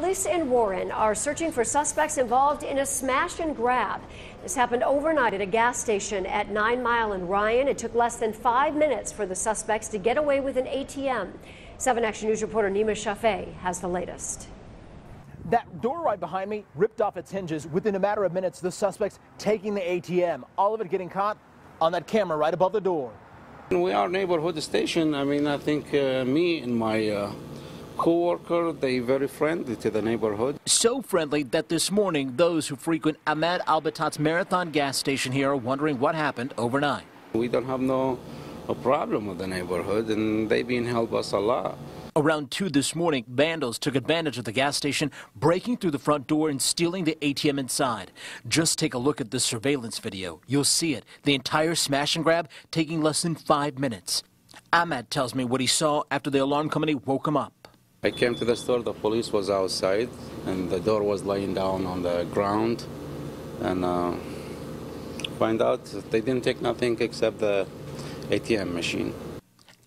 Police in Warren are searching for suspects involved in a smash and grab. This happened overnight at a gas station at Nine Mile and Ryan. It took less than five minutes for the suspects to get away with an ATM. 7 Action News reporter Nima Shafei has the latest. That door right behind me ripped off its hinges within a matter of minutes. The suspects taking the ATM, all of it getting caught on that camera right above the door. We are neighborhood station. I mean, I think uh, me and my uh, co-worker, they very friendly to the neighborhood. So friendly that this morning, those who frequent Ahmed Al-Battat's Marathon gas station here are wondering what happened overnight. We don't have no a problem with the neighborhood, and they've been help us a lot. Around 2 this morning, vandals took advantage of the gas station, breaking through the front door and stealing the ATM inside. Just take a look at this surveillance video. You'll see it. The entire smash and grab taking less than five minutes. Ahmed tells me what he saw after the alarm company woke him up. I came to the store, the police was outside, and the door was lying down on the ground. And uh, find out they didn't take nothing except the ATM machine.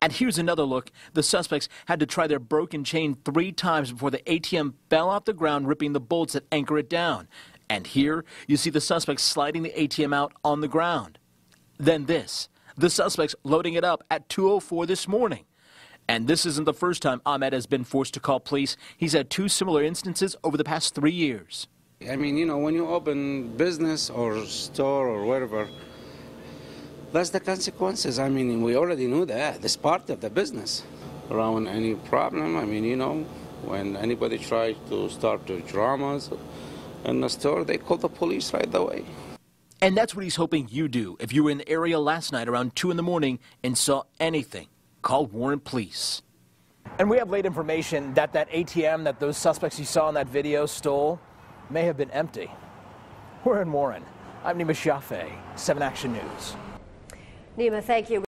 And here's another look. The suspects had to try their broken chain three times before the ATM fell off the ground, ripping the bolts that anchor it down. And here you see the suspects sliding the ATM out on the ground. Then this, the suspects loading it up at 2.04 this morning. And this isn't the first time Ahmed has been forced to call police. He's had two similar instances over the past three years. I mean, you know, when you open business or store or whatever, that's the consequences. I mean, we already knew that. It's part of the business. Around any problem, I mean, you know, when anybody tries to start the dramas in the store, they call the police right away. And that's what he's hoping you do. If you were in the area last night around 2 in the morning and saw anything, call Warren Police. And we have late information that that ATM that those suspects you saw in that video stole may have been empty. We're in Warren. I'm Nima Shafei, 7 Action News. Nima, thank you.